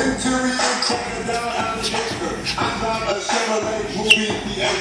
Interior crocodile out chamber. I want a Chevrolet movie theater.